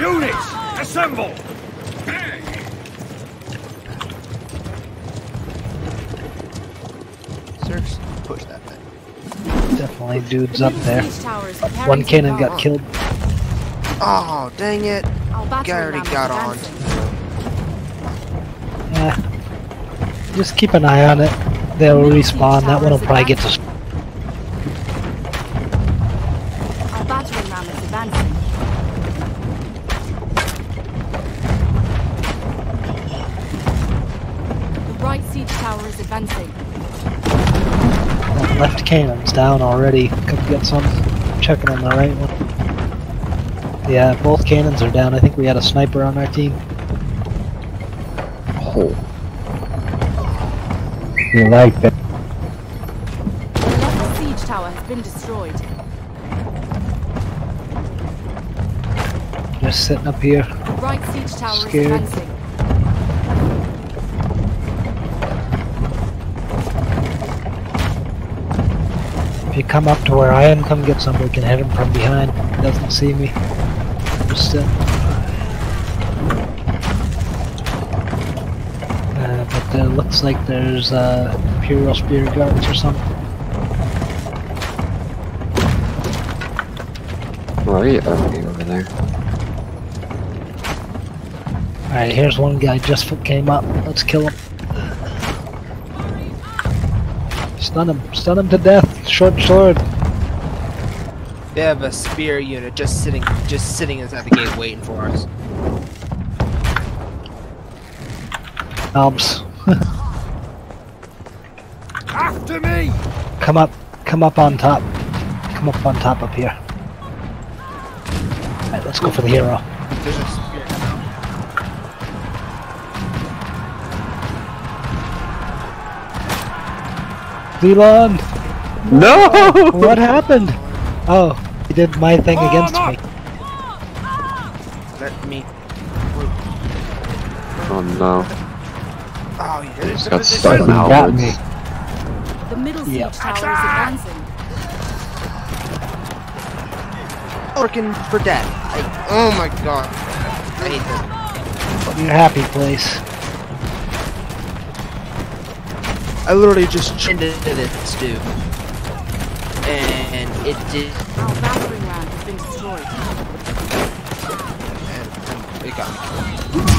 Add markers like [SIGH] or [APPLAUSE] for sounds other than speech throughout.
Units, assemble! Search, push that thing. Definitely dudes up there. Siege towers preparing One cannon got killed. Oh, dang it. Our Guy already got on. Yeah. Just keep an eye on it. They'll respawn. That one will probably get to. Cannon's down already. Come get some. Checking on the right one. Yeah, both cannons are down. I think we had a sniper on our team. Oh, You like that? The left siege tower has been destroyed. Just sitting up here. The right siege tower Scared. is advancing. Come up to where I am, come get some. We can hit him from behind. He doesn't see me. Just. Uh, but it looks like there's uh, Imperial Spear Guards or something. are you? Oh, over there. Alright, here's one guy just came up. Let's kill him. Stun him. Stun him to death. Short sword. They have a spear unit just sitting, just sitting inside the gate waiting for us. Helps. After me! come up. Come up on top. Come up on top up here. Alright, let's go for the hero. There's a spear. Leland! No! What happened? Oh, he did my thing against me. Let me. Oh no. Oh, you Just got stuck in You got me. halberds. The middle siege Yep. tower is advancing. Working for death. I, oh my god. I hate this. Your happy place. I literally just chinned into this dude. And it did. Our battering ram has been destroyed. And, and it got me.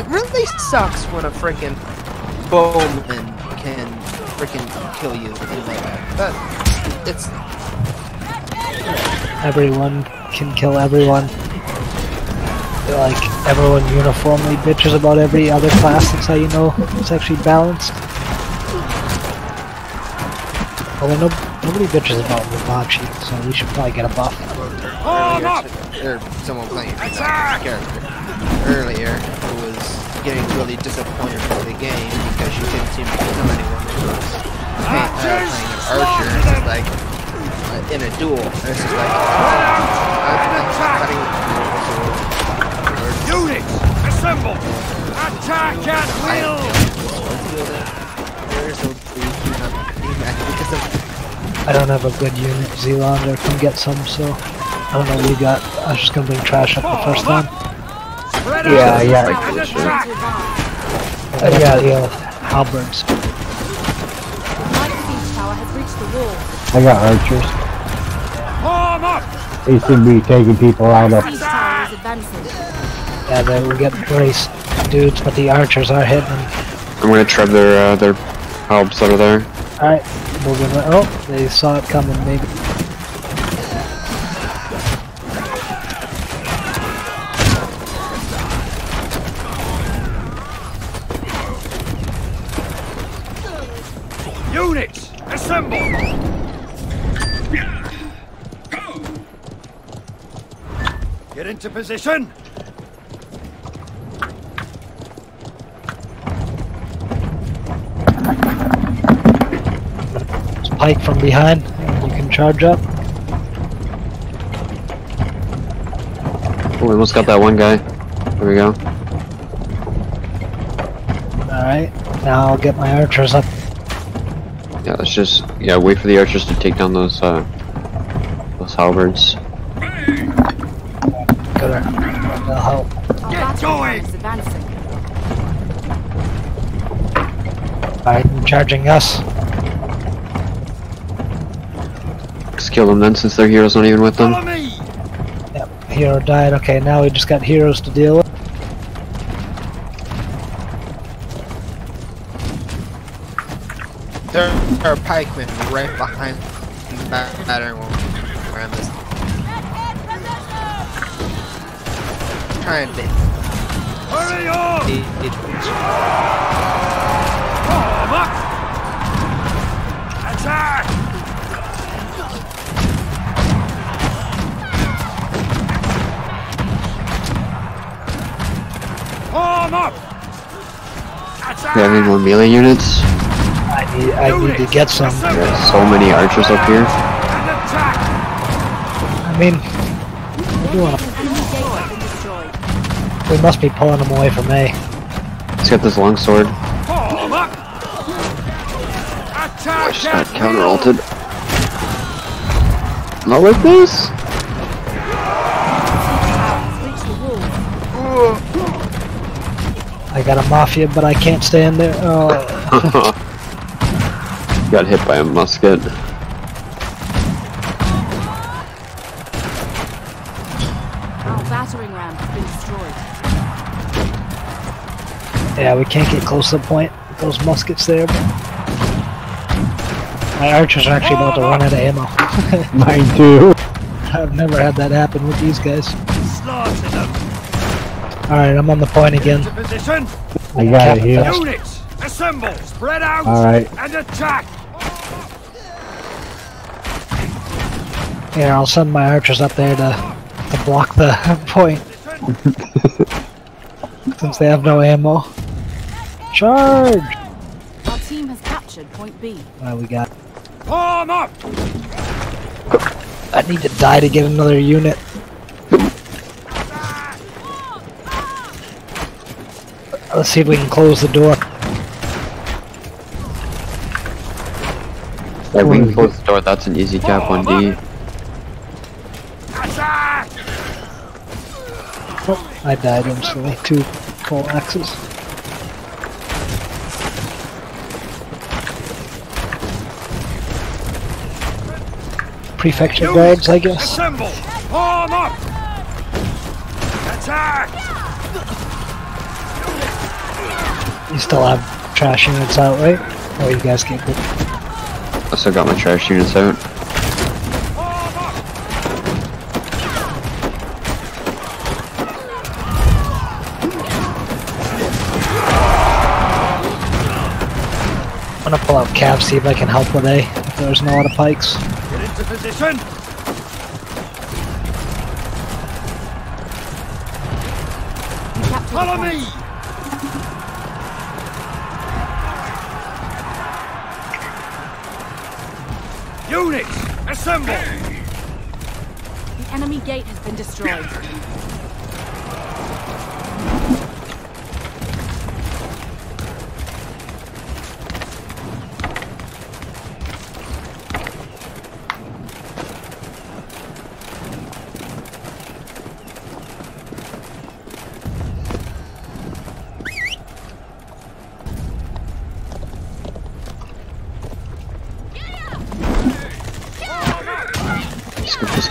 It really sucks when a freaking bowman can freaking kill you in like that. That it's Everyone can kill everyone. Like, everyone uniformly bitches about every other class. That's how you know it's actually balanced. Although no, nobody bitches about Nodachi, so we should probably get a buff. Arm up! earlier, or someone playing a Attack! character earlier who was getting really disappointed with the game because she couldn't seem to kill anyone who was playing, uh, playing an archer. It's just like uh, in a duel. And it's just like I'm, I'm cutting Units, assemble! Attack at will! There's so please do not because of I don't have a good unit, Zealander. Come get some, so. I don't know what you got. I was just gonna bring trash up the first time. Spread Yeah, out yeah. and Tower is attack! to advance. I got the uh, halberds. The right siege tower has reached the wall. I got archers. Arm up! They should be taking people out of. Siege tower is advancing. Yeah, they will get brace dudes, but the archers are hitting them. I'm gonna trap their uh, their helps that are there. Alright, moving. right- Oh, they saw it coming, maybe. Units, assemble! Get into position! Pike from behind. You can charge up. Oh, we almost got that one guy. There we go. Alright, now I'll get my archers up. Yeah, let's just yeah wait for the archers to take down those uh those halberds. better. That'll help. Our battering going. advancing. Alright, I'm charging us. Let's kill them then since their hero's not even with them. Yep, hero died. Okay, now we just got heroes to deal with. There are pikemen right behind the bat- battering ram. is Trying to Hurry on! it, it, Form up! Attack! Form up! Attack! Do you have any more melee units? I need, I need to get some. There's so many archers up here. I mean, we're doing Enemy gate has been destroyed. we must be pulling them away from A. He's got this long sword. Form up! I just got counter will! ulted. Not like this. I got a mafia, but I can't stand there. Oh, [LAUGHS] got hit by a musket. Our battering ram has been destroyed. yeah, we can't get close to the point with those muskets there. But my archers are actually about to run out of ammo. [LAUGHS] Mine too. I've never had that happen with these guys. Slaughter them! Alright, I'm on the point again. I got Cap it it here. Units! Assemble! Spread out! Alright. And attack! Here, I'll send my archers up there to, to block the [LAUGHS] point. Since they have no ammo. Charge! Our team has captured point B. What we got? Form up! I need to die to get another unit. Let's see if we can close the door. Yeah, we can close the door. That's an easy cap 1D. Attack! Oh, I died instantly. Two full axes. Prefecture guards, I guess. Assemble! Arm up! Attack! You still have trash units out, right? Oh, you guys get good. I still got my trash units out. I'm gonna pull out Cav, see if I can help with A. If there's no other pikes. Get into position! We captured the Follow me! Units! Assemble! The enemy gate has been destroyed.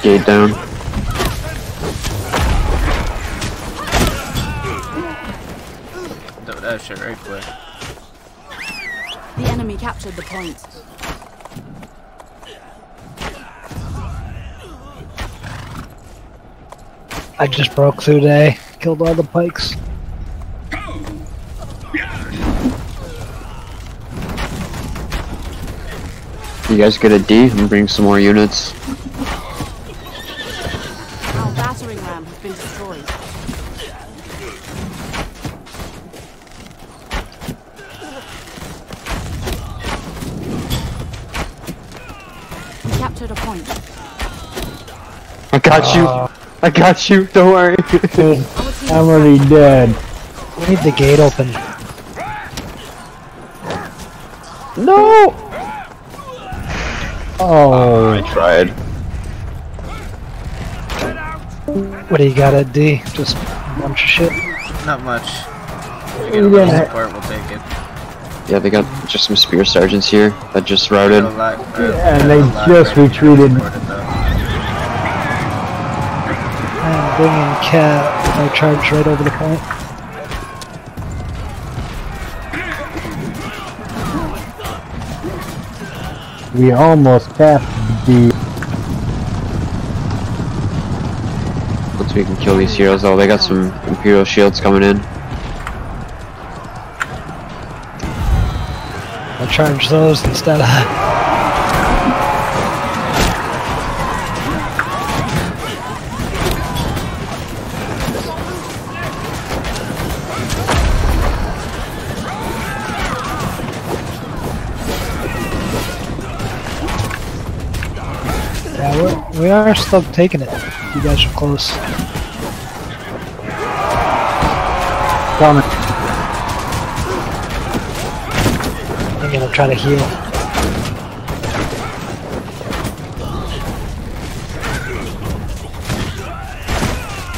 Let's get this gate down. Do that shit right quick. The enemy captured the point. I just broke through there, killed all the pikes. You guys get a D and bring some more units. Captured a point. I got you. I got you. Don't worry. Our [LAUGHS] I'm already dead. We need the gate open. no. Oh, uh, I tried. What do you got at D? Just a bunch of shit. Not much. We We get a little didn't- we'll take it. Yeah, they got just some spear sergeants here that just routed. uh, And they just right retreated. I'm bringing cat. I charge right over the point. We almost tapped the. Once we can kill these heroes, though, they got some Imperial shields coming in. I'll charge those instead of. [LAUGHS] Yeah, we're, we are still taking it. You guys are close. Coming. I'm gonna try to heal.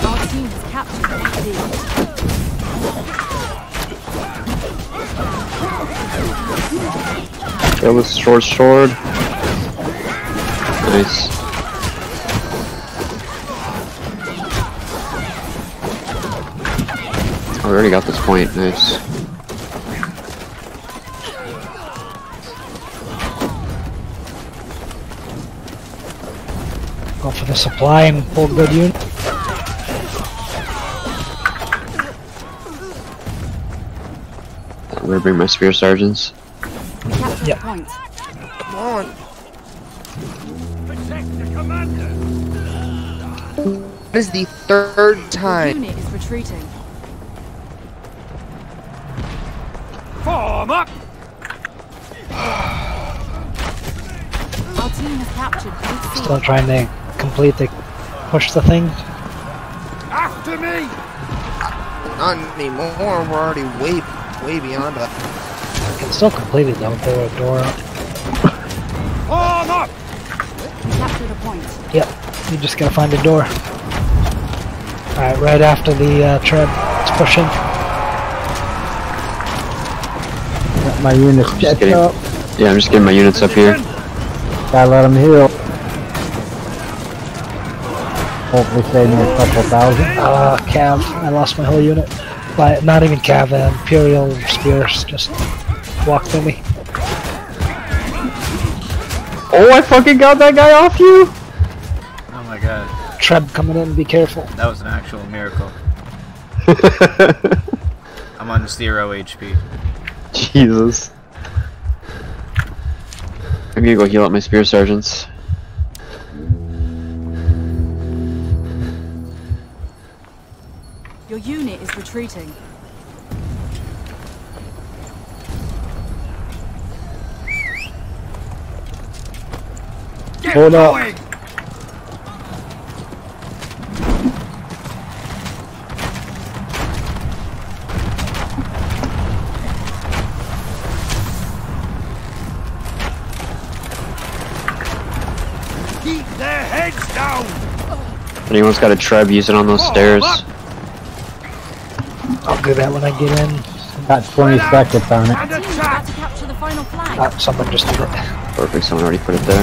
Our team has captured the. Kill this short sword. Nice. Oh, we already got this point. Nice. For the supply and pull good unit. I'm gonna bring my spear sergeants. We Yep. the point. Come on. Protect the commander. That is the third The time. unit is retreating. Form up. Our team has captured Still trying to complete the push the thing. After me. Not anymore. We're already way, way beyond that. It's still completed though. Throw a door up. Form up. We captured a point. Yep. You just gotta find a door. Alright, right after the uh, tread. Let's push in. Got my units checked kidding. up. Yeah, I'm just getting my units up here. Gotta let them heal. Hopefully save me a couple thousand. Uh, Cav. I lost my whole unit. But not even Cav, uh, Imperial Spears. Just walked through me. Oh, I fucking got that guy off you! Oh my god, Treb coming in, be careful. that was an actual miracle. [LAUGHS] I'm on zero HP. Jesus. I'm gonna go heal up my spear sergeants. Your unit is retreating. Get Hold up. going. Keep their heads down. Anyone's got a treb, use it on those stairs. I'll do that when I get in. Got 20 seconds on it. And Team is to capture the final flag. Oh, someone just did it. Perfect, someone already put it there.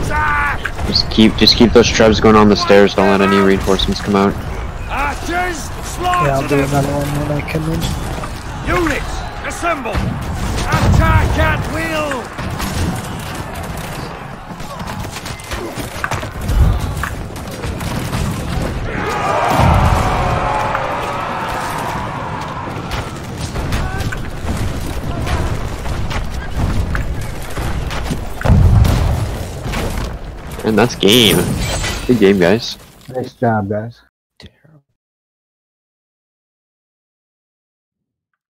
Attack. Just keep just keep those trebs going on the stairs, don't let any reinforcements come out. Archers, slaughter Yeah, I'll do another one when I come in. Units, assemble. Attack at that's game. Good game, guys. Nice job, guys.